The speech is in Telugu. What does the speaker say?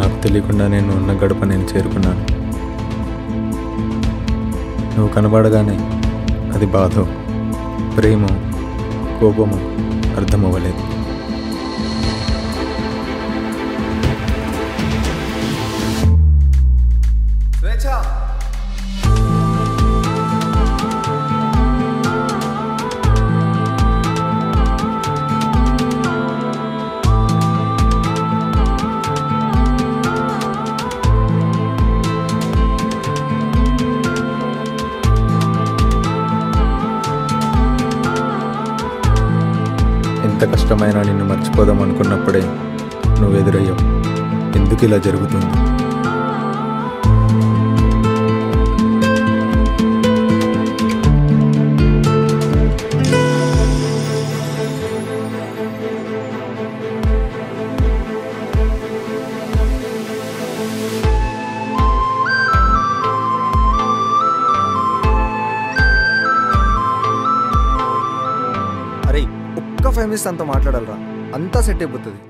నాకు తెలియకుండా నేను ఉన్న గడప నేను చేరుకున్నాను. నువ్వు కనబడగానే అది బాధ ప్రేమ కోపము అర్థమవ్వలేదు. ఎంత కష్టమైనా నిన్ను మర్చిపోదాం అనుకున్నప్పుడే నువ్వు ఎదురయ్యావు ఎందుకు ఇలా జరుగుతుంది? అరే ఒక్క ఫైవ్ మినిట్స్ అంతా మాట్లాడాలరా. అంతా సెట్ అయిపోతుంది.